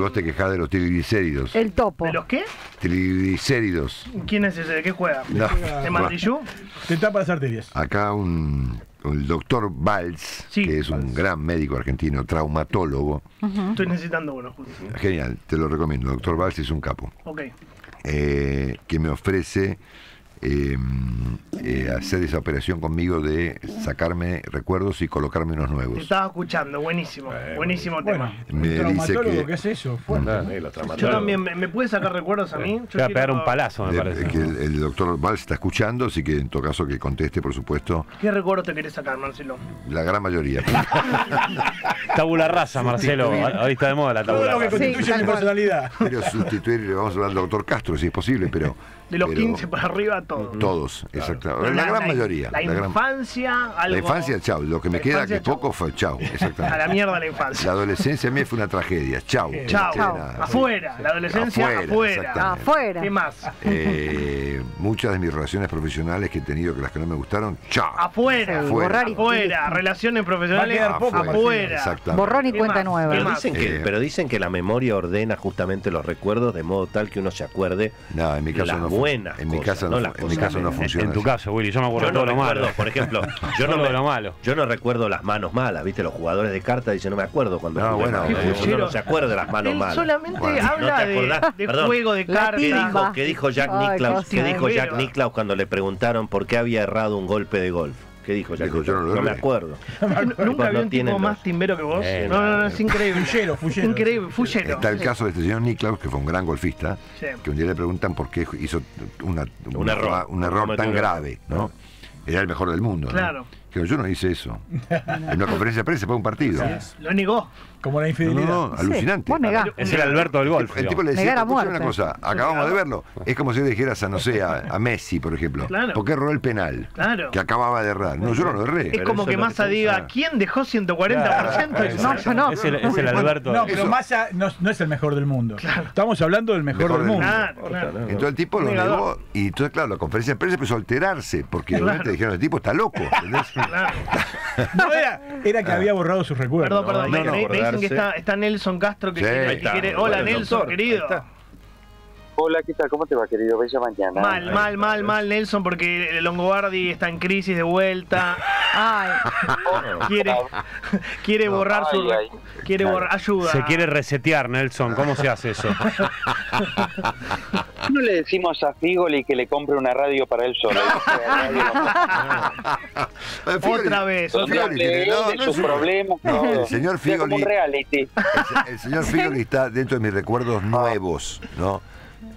vos te quejás de los triglicéridos. El topo. ¿De los qué? Triglicéridos. ¿Quién es ese? ¿De qué juega? No. ¿De Mandillú? Te tapa las arterias. Acá un, el doctor Valls, Sí, que es un gran médico argentino, traumatólogo. Estoy necesitando uno, justo. Genial, te lo recomiendo. Doctor Valls es un capo. Ok. eh, que me ofrece eh, eh, hacer esa operación conmigo de sacarme recuerdos y colocarme unos Te nuevos. estaba escuchando, buenísimo. buenísimo Bueno, tema. Me dice traumatólogo, que- ¿qué es eso? Fuerte. Sí, los Yo también, ¿me, me puede sacar recuerdos a mí? Yo Te va a pegar quiero- un palazo, me De- parece. que el, el doctor Valls está escuchando, así que en todo caso que conteste, por supuesto, ¿Qué recuerdos te querés sacar, Marcelo? la gran mayoría. Tabula rasa, Marcelo. Ahora está de moda la Todo tabula lo que. Sí, constituye tal mi personalidad. Pero sustituir, vamos a hablar del doctor Castro, si es posible, pero. De los pero 15 para arriba, todo. Todos, exactamente. La, gran mayoría. La, la gran- infancia, algo. la infancia, chau. Lo que me La queda, infancia, que poco, fue chau. A la Exactamente. mierda la La infancia. adolescencia a mí fue una tragedia. Chau. Chao. No queda nada. Afuera. La adolescencia, Afuera, afuera. exactamente. Afuera. ¿Qué más? Eh, muchas de mis relaciones profesionales que he tenido, que las que no me gustaron, chao. Afuera. Afuera. Relaciones profesionales, Va a quedar poco, afuera. Exactamente. Borrón y ¿Qué cuenta nueva. ¿Qué Pero más? dicen, que, Eh. pero dicen que la memoria ordena justamente los recuerdos de modo tal que uno se acuerde No, en mi caso no buenas en mi caso no no, las fu- en mi caso no funciona. En tu caso, Willy, yo me acuerdo Yo todo no lo recuerdo, malo. por ejemplo, yo no, me- lo malo. yo no recuerdo las manos malas, ¿viste? Los jugadores de cartas dicen, no me acuerdo cuando No, jugué bueno, mal". qué uno fuchero. no se acuerda de las manos Él malas. solamente Bueno, ¿no habla te de, acordás? de Perdón. juego de cartas. ¿Qué dijo, qué dijo Jack Nicklaus? ¿Qué dijo Jack Nicklaus cuando le preguntaron por qué había errado un golpe de golf? ¿Qué dijo Jack Dijo, yo Nicklaus? no lo me acuerdo. Nunca vi No un tipo más timbero que vos. Eh, no, no, no, es increíble. Fullero, fullero. Increíble, fullero. Está el caso de este señor Niklaus, que fue un gran golfista, Sí. que un día le preguntan por qué hizo una- Un error. un error tan un grave, error. ¿no? Era el mejor del mundo. Claro. Yo no hice eso. En una conferencia de prensa para un partido. Lo negó. Como la No, infidelidad. no, no, alucinante. Vos negás. Es el Alberto del El golf. el tipo le decía, a una cosa, acabamos de verlo. Es como si le dijeras a, no sé, a, a Messi, por ejemplo. Claro. ¿Por qué erró el penal? Claro. Que acababa de errar. No, yo no lo erré. Es Pero como que Massa diga. ¿quién dejó 140%? Y No, yo no. Es el, es el Alberto. No, pero. Massa no, no es el mejor del mundo. Estamos hablando del mejor, Mejor del mundo. Claro, claro. Entonces el tipo lo negó y entonces, claro, la conferencia de prensa empezó a alterarse porque obviamente dijeron, el tipo está loco. Claro. No era, era que había borrado sus recuerdos. Perdón, perdón. Dicen que está, está Nelson Castro que Sí. quiere, Ahí que quiere- Hola el Nelson, doctor, querido. Hola, ¿qué tal? ¿Cómo te va, querido? Bella mañana. Mal, mal, mal, mal, Nelson, porque Longobardi está en crisis de vuelta. Ay, Quiere, quiere borrar su. Quiere borrar. Ayuda. Se quiere resetear, Nelson. ¿Cómo se hace eso? No le decimos a Figoli que le compre una radio para él solo. Figoli- Otra vez, Figoli otra él, no, no sus es un- problemas. El señor Figoli- un reality. El, el señor Figoli está dentro de mis recuerdos nuevos, ¿no?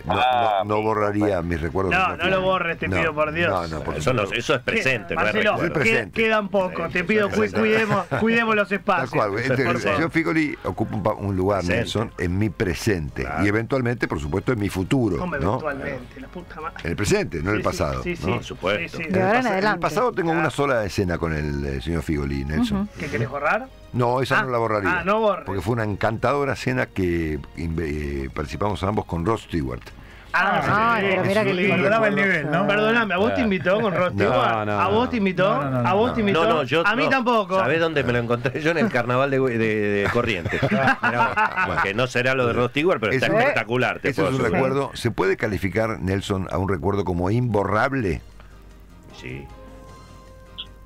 No, Ah, no- no borraría mis recuerdos. No, no lo borres, te pido, por Dios. No, no, por Eso, no, eso es presente, no es Marcelo, recuerdo. Es presente. que- quedan poco. Te pido, cu- cuidemos, cuidemos los Tal espacios. cual. El favor. señor Figoli ocupa un, pa- un lugar, Presente. Nelson, en mi presente. Claro. Y eventualmente, por supuesto, en mi futuro. ¿no? eventualmente, la puta madre. En el presente, no en el Sí, pasado. Sí, sí, ¿no? Por supuesto. Sí, sí. En De el, ahora en el pasado tengo una sola escena con el eh, señor Figoli, Nelson. ¿Qué querés borrar? No, esa Ah, no la borraría. ah, no borres. Porque fue una encantadora cena que eh, participamos ambos con Ross Stewart. Ah, Ay, sí, pero mira que sí. lindo. Perdonaba el nivel, ¿no? Perdóname, ¿a vos te invitó con Rod No, Stewart? no, ¿A vos no. te invitó? No, no, no, ¿A vos te invitó? No, no, yo A mí no. tampoco. ¿Sabés dónde me lo encontré yo? En el carnaval de, de, de Corrientes. Mirá que no será lo de Rod Stewart, pero está Eso- espectacular. Te puedo es un recuerdo. ¿Se puede calificar, Nelson, a un recuerdo como imborrable? Sí.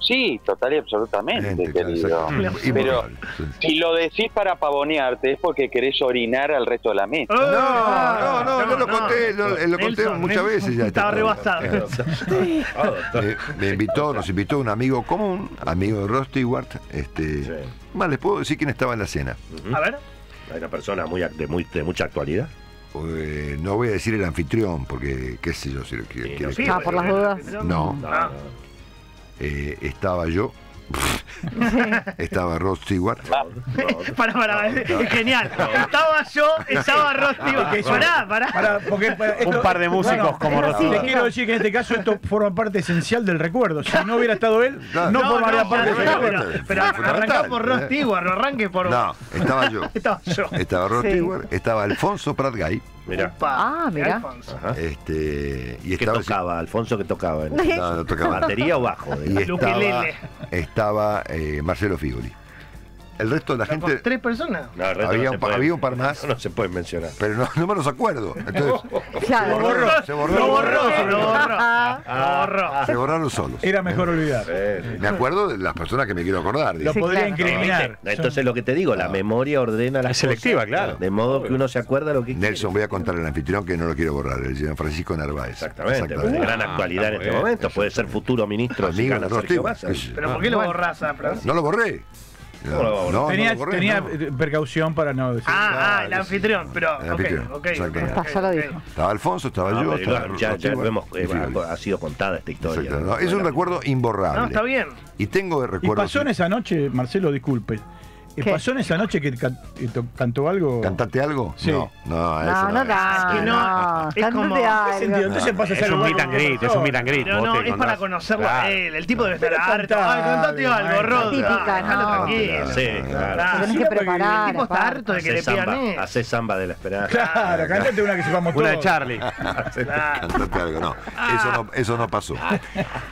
Sí, total y absolutamente, querido. Pero. Sí. si lo decís para pavonearte es porque querés orinar al resto de la mesa. No, no, no, no lo conté, lo- lo conté Nelson, muchas Nelson, veces ya. Estaba rebasado. Me invitó, nos invitó un amigo común, amigo de Ross Stewart. Este, Sí. Más les puedo decir quién estaba en la cena. A ver. Hay una persona muy, ac- de, muy, de mucha actualidad. Eh, no voy a decir el anfitrión, porque qué sé yo si lo no, sí. Ah, por las dudas. No. Ah. Eh, estaba yo, estaba Ross Stewart. Para, para, es es genial. Estaba yo, estaba Rod Stewart. Pará, pará. Porque, esto- Un par de músicos bueno, como Rod Te Stewart. quiero decir que en este caso esto forma parte esencial del recuerdo. Si no hubiera estado él, no, No, formaría no, parte del no, recuerdo. pero, pero Fundamental, arrancá por Rod ¿eh? Stewart, no arranque por. No, estaba yo. Estaba yo. Estaba Ross Sí. Stewart, estaba Alfonso Pratgay. Mira. Opa, Ah, mirá. Este, y ¿Qué estaba tocaba? Alfonso, ¿qué tocaba? No, no tocaba. ¿Batería o bajo? Y estaba eh, Marcelo Figoli. El resto de la gente, ¿Tres personas? No, el resto Había no se un puede- había un par más. No se puede mencionar. pero no, no me los acuerdo. Entonces, Claro. se borró, se borró, borró, lo borró. Se borraron solos. Era mejor olvidar. Eh, Me acuerdo de las personas que me quiero acordar. Lo. Sí, podría claro. incriminar. Entonces lo que te digo, la memoria ordena las Es selectiva, cosas, claro. De modo que uno se acuerda lo que quiere. Nelson, voy a contar al anfitrión que no lo quiero borrar, el señor Francisco Narváez. Exactamente, de gran Ah, actualidad en está este momento. Puede ser futuro ministro Amigo yo. ¿Pero por qué lo borrás a Francisco? No lo borré. No, tenía tenía no. eh, precaución para no decir. Ah, ah, el anfitrión, pero. El anfitrión, ok, ok, exactamente. ok, Ya lo ok. dijo. Estaba Alfonso, estaba No, yo. estaba ya, ya vemos, y eh, ha sido contada esta historia. Exacto, no, es un recuerdo imborrable. No, está bien. Y tengo Y recuerdos. pasó en esa noche, Marcelo, disculpe. ¿Y ¿Qué? pasó en esa noche que can- cantó algo? ¿Cantaste algo? Sí. No, no, eso No, no da. Es que no, no. es como- ¿Qué algo. sentido? Entonces pasa a Es un meet and greet, es un meet and no, te es para conocerlo a Claro. él. El tipo debe estar harto. Ay, contate algo. Rod. Típica, Ah, no. tranquilo. Sí, claro. Claro. Tenés que preparar. El tipo está harto de que le Hace pidan hace samba de la esperanza. Claro, cantate una que sepamos Una de todos. Charlie. Claro. Cantaste algo, no. Eso no, eso no pasó.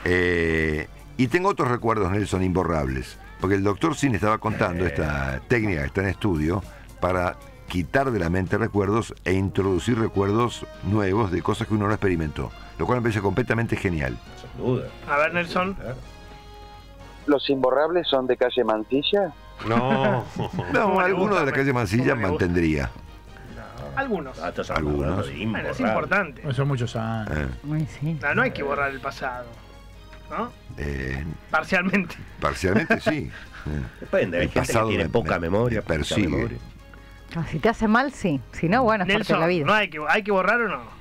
Eh, y tengo otros recuerdos, Nelson, imborrables. Porque el doctor Sin estaba contando esta técnica que está en estudio para quitar de la mente recuerdos e introducir recuerdos nuevos de cosas que uno no experimentó. Lo cual me parece completamente genial. Sin duda. A ver, Nelson. ¿Los imborrables son de calle Mancilla? No. No, ¿Cómo le alguno de la calle Mansilla mantendría. Algunos. Ah, Algunos. Bueno, es importante. Son muchos años. Eh, sí. No, no hay que borrar el pasado. ¿No? eh, Parcialmente. parcialmente sí. Depende, hay El gente que tiene me- poca me- memoria. me poca persigue. memoria. Ah, Si te hace mal, sí. Si no, bueno, es parte de Nelson, la vida. ¿no hay que, hay que borrar o no?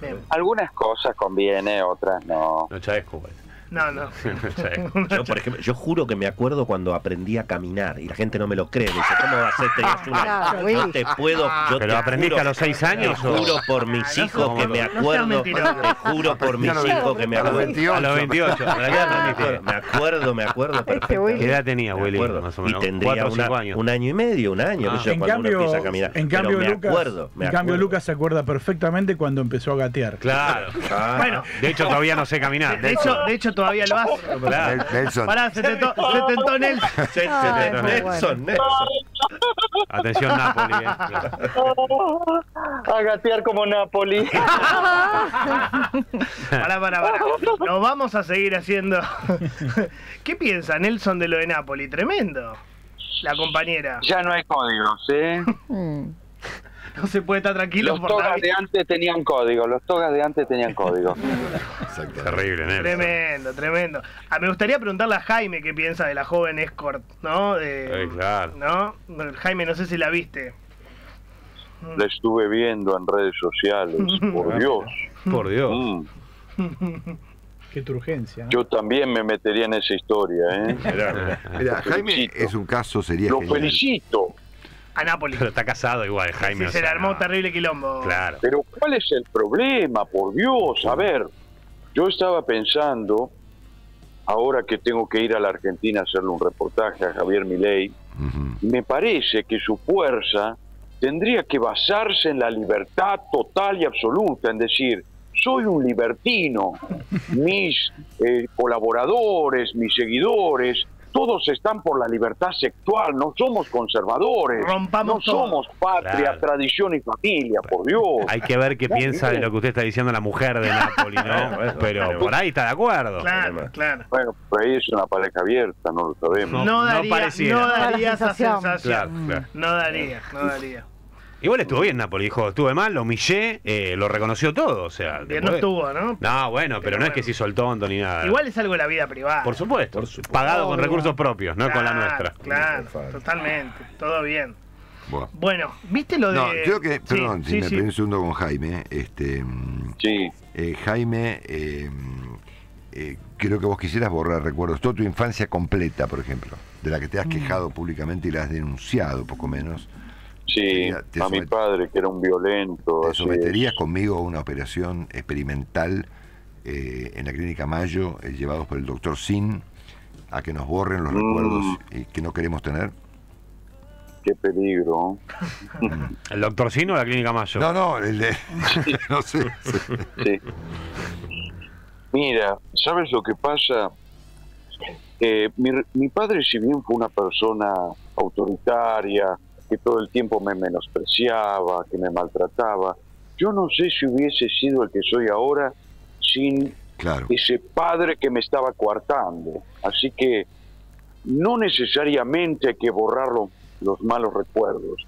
Bien. Algunas cosas conviene, otras no. No Chávez güey. No, no. Yo, por ejemplo, yo juro que me acuerdo cuando aprendí a caminar y la gente no me lo cree. Me dice, ¿cómo va a ser? Claro, Yo Willy. te puedo. Yo ¿Pero te aprendiste juro- a los seis años Te juro por mis no hijos que me no acuerdo. Te juro por mis hijos que me a los acuerdo. 28. A los 28. ¿a la qué edad aprendiste? Me acuerdo, me acuerdo. Este perfectamente. ¿Qué edad tenía, Willy? Más o Y menos. tendría ¿Cuatro o cinco una- años? un año y medio, un año, Ah. yo, En uno cambio, empieza a caminar. en cambio me Lucas, acuerdo, me en cambio acuerdo. Lucas se acuerda perfectamente cuando empezó a gatear. Claro. Ah, Bueno, De hecho, todavía no sé caminar. de hecho, de hecho todavía lo hace. Nelson, Pará, se tentó, se tentó Nelson. Ay, muy Nelson. Nelson. Atención, Napoli. eh. A gatear como Napoli. Pará, pará, pará. Lo vamos a seguir haciendo. ¿Qué piensa Nelson de lo de Napoli? Tremendo. La compañera. Ya no hay códigos, ¿eh? Mm. No se puede estar tranquilo Los por togas de antes tenían código, los togas de antes tenían código. exacto. Terrible, Nelson. Tremendo, tremendo. Ah, me gustaría preguntarle a Jaime qué piensa de la joven escort, ¿no? De, Eh, claro. ¿No? Jaime, no sé si la viste. La estuve viendo en redes sociales, por Dios. Por Dios. Mm, Qué turgencia. ¿no? Yo también me metería en esa historia, ¿eh? Mirá, mirá. Jaime felicito. es un caso, sería Lo genial. felicito. A. Pero está casado igual, Jaime. Sí, o se le armó no. terrible quilombo. Claro. Pero ¿cuál es el problema? Por Dios, a ver, yo estaba pensando, ahora que tengo que ir a la Argentina a hacerle un reportaje a Javier Milei, y me parece que su fuerza tendría que basarse en la libertad total y absoluta, en decir, soy un libertino, mis eh, colaboradores, mis seguidores, todos están por la libertad sexual, no somos conservadores, Rompamos no todo. somos patria, Claro. tradición y familia, por Dios. Hay que ver qué piensa de lo que usted está diciendo la mujer de Napoli, ¿no? Bueno, Pero por ahí está de acuerdo. Claro, claro. Bueno, por ahí es una pareja abierta, no lo sabemos. No, No daría, no daría esa sensación. sensación. Claro, claro. No daría, no daría. Igual estuvo bien Napoli, dijo, estuve mal, lo humillé, eh, lo reconoció todo, o sea... Bien no estuvo, ¿no? No, bueno, pero, Pero no es bueno. que se hizo el tonto ni nada. Igual es algo de la vida privada. Por supuesto, Por supuesto. pagado con recursos propios, no con la nuestra. Claro, totalmente. Todo bien. Buah. Bueno, ¿viste lo de...? No, creo que, Sí, perdón, si sí, me sí. pedí un segundo con Jaime, este, mm, Sí, eh, Jaime, eh, eh, creo que vos quisieras borrar recuerdos, toda tu infancia completa, por ejemplo, de la que te has quejado públicamente y la has denunciado, poco menos. Sí, Te a mi padre que era un violento. ¿Te someterías es. conmigo a una operación experimental eh, en la clínica Mayo, eh, llevados por el doctor Sin, a que nos borren los Mm. recuerdos y que no queremos tener? Qué peligro. ¿El doctor Sino o la clínica Mayo? No, no, el de... no sé. Sí. Mira, ¿sabes lo que pasa? Eh, mi, mi padre, si bien fue una persona autoritaria, que todo el tiempo me menospreciaba, que me maltrataba, yo no sé si hubiese sido el que soy ahora sin Claro. ese padre que me estaba coartando. Así que no necesariamente hay que borrar lo- los malos recuerdos.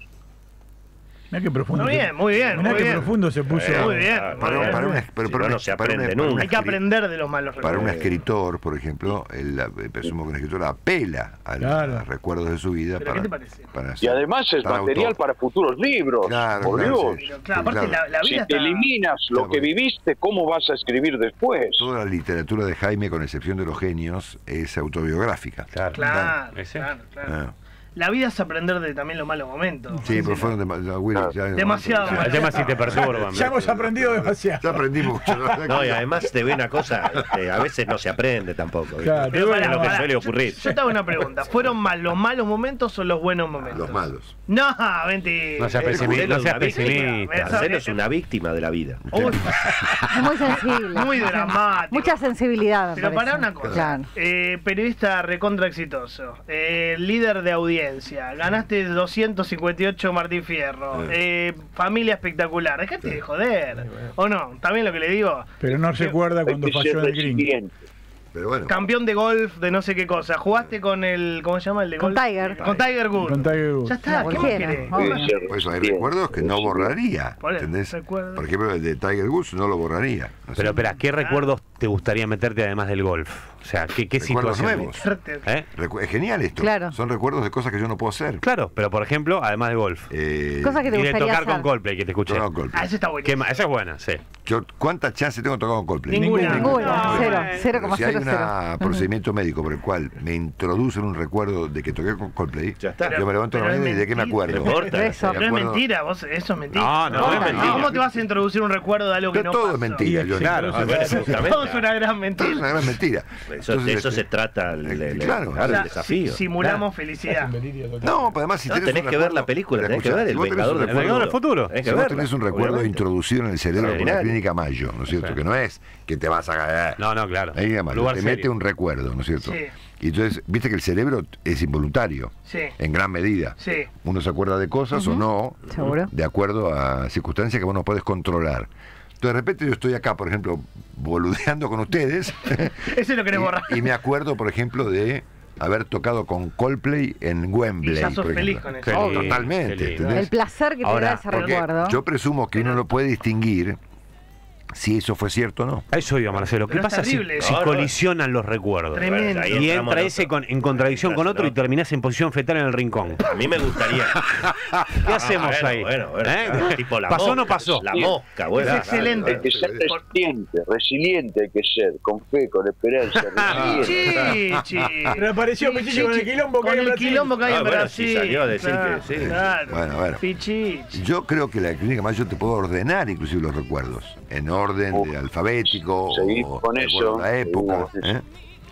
Mirá qué profundo. Muy bien, muy bien, Mirá muy qué bien. profundo se puso. Muy bien, Para, para una- pero Si para no, una- no se para una- aprende para un nunca. Hay que aprender de los malos Para un recuerdos. escritor, por ejemplo, el, eh, presumo que un escritor apela a, los Claro. recuerdos de su vida ¿Pero para, qué te parece? para Y además es material autor. para futuros libros. Claro, por claro, Dios. sí. Pero, claro, aparte Claro. la, la Si vida te está... eliminas lo Claro, que viviste, ¿cómo vas a escribir después? Toda la literatura de Jaime, con excepción de los genios, es autobiográfica. Claro. Claro, claro, claro. Ah. La vida es aprender de también los malos momentos. Sí, pero fueron demasiado. Willy, ya- Demasiado. El tema si te perturban. Ya hemos aprendido demasiado. Ya aprendimos mucho. ¿no? Y además te ve una cosa, este, a veces no se aprende tampoco. Pero es lo que suele yo- ocurrir. Yo, te hago una pregunta. ¿Fueron más los malos momentos o los buenos momentos? Los malos. No, mentira. No seas pesimista. No seas es una víctima. pesimista. Marcelo es una víctima de la vida. Muy sensible. Muy dramático. Mucha sensibilidad. pero parece. para una cosa. Claro. Eh, periodista recontra exitoso. eh, líder de audiencia. Ganaste 258 Martín Fierro. eh, familia espectacular. Dejate de joder. ¿O no? ¿También lo que le digo? Pero no recuerda Hay cuando falló en el green. Pero bueno. Campeón de golf de no sé qué cosa. ¿Jugaste con el. ¿Cómo se llama el de Con golf? Tiger. Con Tiger Woods. Con Tiger Woods. Ya está. ¿Qué más querés? obvio. Hay recuerdos que no borraría. Por ejemplo, el de Tiger Woods no lo borraría. Pero espera, ¿qué recuerdos te gustaría meterte además del golf? O sea, ¿qué, qué Recuerdos situación? ¿Eh? Recu- Es genial esto. Claro. Son recuerdos de cosas que yo no puedo hacer. Claro, pero por ejemplo, además de golf. Eh, Cosas que te Y de gustaría tocar hacer. con Coldplay, que te escuché. tocar. Ah, ese está ¿Qué buenísimo. más? Esa es buena, sí. Yo, ¿Cuántas chances tengo de tocar con Coldplay? Ninguna. Ninguna, No, cero, bueno. coma si hay un procedimiento médico por el cual me introducen un recuerdo de que toqué con Coldplay, Ya está. yo me levanto la mañana y de qué me acuerdo. No eso. Pero es mentira, vos, eso es mentira. No, no, no es mentira. ¿Cómo te vas a introducir un recuerdo de algo que no todo es mentira, Y- Johnny. Claro, Es una gran Todo es mentira. una gran mentira. Eso, Entonces, de eso este, se trata el, el- el- Claro. el desafío. Simulamos felicidad. No, pero además si No, tenés, que ver la película, tenés que ver si El Vengador un del El Vengador del Futuro. Tenés Si que vos verla, tenés un recuerdo obviamente. introducido en el cerebro por la clínica Mayo, ¿no es cierto? Que no es que te vas a caer. No, no, claro. Ahí Mayo, Lugar te serio. mete un recuerdo, ¿no es cierto? Sí. Y entonces, viste que el cerebro es involuntario, Sí, en gran medida. sí. Uno se acuerda de cosas o no, Seguro. de acuerdo a circunstancias que vos no podés controlar. Entonces, de repente yo estoy acá, por ejemplo, boludeando con ustedes. Ese lo querés borrar. y, y me acuerdo, por ejemplo, de haber tocado con Coldplay en Wembley. Y ya sos por feliz con eso. Oh, totalmente. El placer que te Ahora, da ese recuerdo. yo presumo que uno no puede distinguir si eso fue cierto o no. A eso iba, Marcelo. ¿Qué Pero pasa si, terrible. si No, no. colisionan los recuerdos? Tremendo. Y entra en ese con- en contradicción con otro y terminás en posición fetal en el rincón. A mí me gustaría. ¿Qué hacemos Ah, bueno, ahí? Bueno, bueno, ¿Eh? claro, tipo la ¿Pasó o no pasó? La mosca, bueno. Es excelente. Hay que ser resiliente, resiliente hay que ser, con fe, con esperanza, resiliente. Chichi. Reapareció Pichichi con el quilombo que Con hay en el Brasil. quilombo que hay Ah, en bueno, Brasil. sí salió a decir que sí. Bueno. Yo creo que la clínica Mayo te puede ordenar inclusive los recuerdos, en orden de alfabético o con de eso, a época. eso. ¿eh?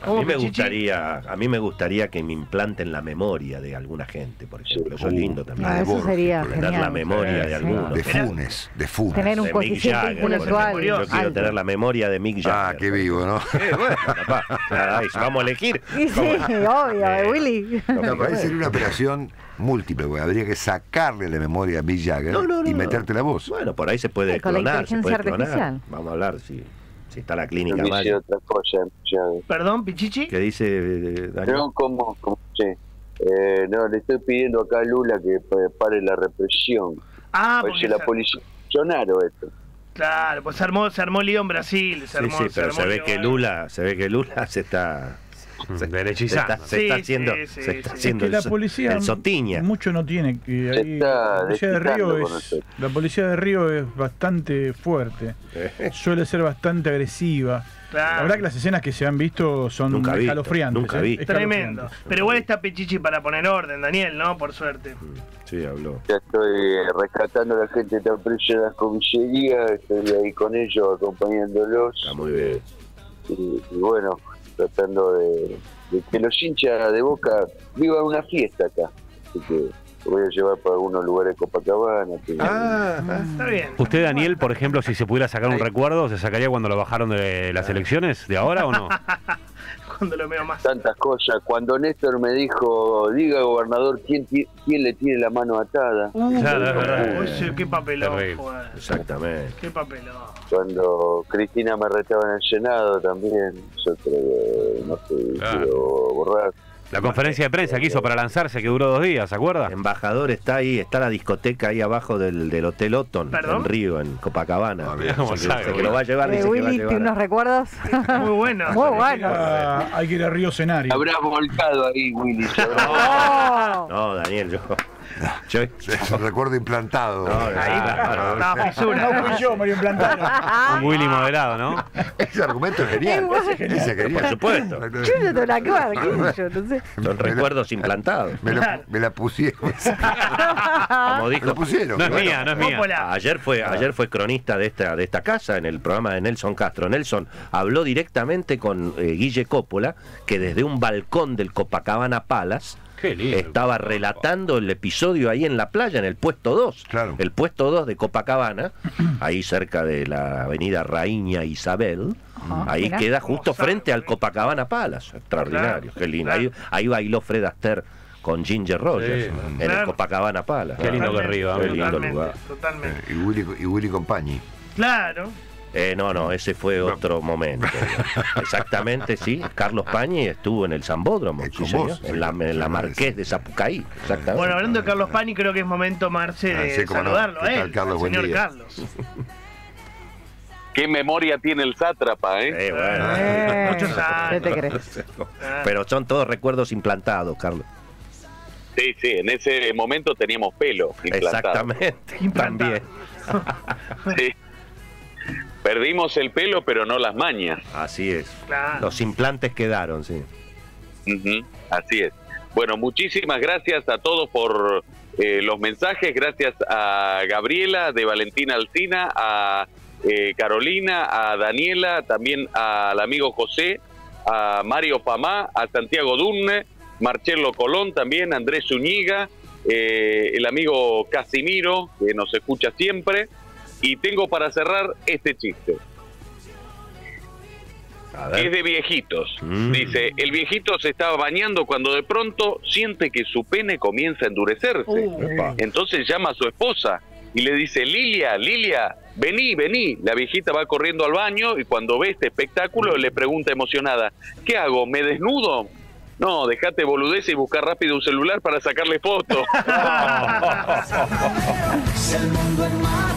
A ¿Cómo, mí me gustaría, a mí me gustaría que me implanten la memoria de alguna gente, por ejemplo. Eso es Uh, lindo también. Ah, eso sería Tener la memoria de Sí. alguno. De Funes, de Funes. Tener un De Mick coeficiente Jagger, por intelectual. Yo quiero tener la memoria de Mick Jagger. Ah, qué vivo, ¿no? Bueno, capaz. Ah, vamos a elegir. Y sí, obvio, Eh, Willy. No, para mí sería una operación múltiple, porque habría que sacarle la memoria a Mick Jagger No, no, no, y meterte la voz. Bueno, por ahí se puede Sí, con la clonar, se puede inteligencia clonar. artificial. Vamos a hablar si, si está la clínica otra cosa, ya. Perdón, Pichichi. ¿Qué dice eh, Daniel? No, como, como sí. Eh, no, le estoy pidiendo acá a Lula que eh, pare la represión. Ah, porque la se- policía. Esto. Claro, pues se armó, se armó lío en Brasil. Se Sí, armó, sí, se pero armó se ve lío que Lula, se ve que Lula se está se, derechizando. está, se Sí, está haciendo, sí, se está Es Es haciendo que la el, policía el sotiña. mucho no tiene. que ahí- está la policía de Río es la policía de Río es bastante fuerte. Eh, Suele ser bastante agresiva. Claro. La verdad que las escenas que se han visto son Nunca visto, escalofriantes. nunca ¿eh? visto. Tremendo. Pero igual está Pichichi para poner orden, Daniel, ¿no? Por suerte. Sí, habló. Ya estoy eh, rescatando a la gente que está presa en las comisarías, estoy ahí con ellos acompañándolos. Está muy bien. y, y bueno, tratando de, de que los hinchas de Boca vivan una fiesta acá. Así que lo voy a llevar para algunos lugares de Copacabana. que- Está bien. ¿Usted, Daniel, por ejemplo, si se pudiera sacar un recuerdo, se sacaría cuando lo bajaron de las elecciones de ahora o no? cuando lo veo más. tantas cosas. Cuando Néstor me dijo, diga gobernador, ¿quién, quién le tiene la mano atada? Uh, Claro, ese, qué papelón. Exactamente. Qué papelón. Cuando Cristina me retaba en el Senado también, yo creo que no sé, Claro. quiero borrar. La conferencia de prensa que hizo para lanzarse que duró dos días, ¿se acuerda? Embajador está ahí, está la discoteca ahí abajo del, del Hotel Otton, ¿Perdón? en Río, en Copacabana. Mira cómo Dice que, sabe, dice que lo va a llevar, Eh, dice que va a Willy, ¿tiene llevar. unos recuerdos? Muy bueno. Muy bueno. Hay que ir a Río Cenario. Habrás volcado ahí, Willy. Oh. No, Daniel, yo. Yo Es un recuerdo implantado. no, Ahí, claro. No fui yo, Mario Plantano. Un Willy moderado, ¿no? Ese argumento es genial. Es bueno. Ese es genial. Por supuesto. Yo no te la acuerdo, qué sé yo, no sé. Son recuerdos implantados. Me, lo- me la pusieron. Como Me dijo. lo pusieron. No es Bueno, mía, no es mía. Ayer fue, ayer fue cronista de esta, de esta casa en el programa de Nelson Castro. Nelson habló directamente con eh, Guille Coppola, que desde un balcón del Copacabana Palace. Estaba relatando el episodio ahí en la playa, en el puesto 2. Claro. El puesto 2 de Copacabana, ahí cerca de la avenida Reina Isabel. Ajá, ahí mirá. queda justo frente al. Copacabana Palace. Extraordinario, Claro, qué lindo. claro. Ahí, ahí bailó Fred Astaire con Ginger Rogers Sí, en claro. el Copacabana Palace. Qué lindo que Río, Qué lindo Totalmente, lugar. totalmente. Y Willy, y Willy Compagni. Claro. Eh, no, no, ese fue otro momento. Exactamente, sí. Carlos Pañi estuvo en el Zambódromo, Eh, sí, señor, vos, en la, en la sí, Marqués de Zapucaí. Exactamente. Bueno, hablando de Carlos Pani, creo que es momento, Marce, Ah, de sí, no. saludarlo ¿Qué a tal, él, Carlos? al Buen señor día. Carlos. Qué memoria tiene el sátrapa, ¿eh? Eh, bueno. Eh, Muchos años. ¿Qué te crees? Pero son todos recuerdos implantados, Carlos. Sí, sí, en ese momento teníamos pelo implantado. Exactamente. Implantado. También. Sí. Perdimos el pelo, pero no las mañas. Así es. Claro. Los implantes quedaron, sí. Así es. Bueno, muchísimas gracias a todos por eh, los mensajes. Gracias a Gabriela de Valentina Alcina, a eh, Carolina, a Daniela, también al amigo José, a Mario Pamá, a Santiago Dunne, Marcelo Colón también, Andrés Zúñiga, eh, el amigo Casimiro, que nos escucha siempre. Y tengo para cerrar este chiste. A Es de viejitos. Mm. Dice, el viejito se estaba bañando cuando de pronto siente que su pene comienza a endurecerse. Uh. Entonces llama a su esposa y le dice, Lilia, Lilia, vení, vení. La viejita va corriendo al baño y cuando ve este espectáculo le pregunta emocionada, ¿qué hago? ¿Me desnudo? No, dejate boludez y buscar rápido un celular para sacarle fotos.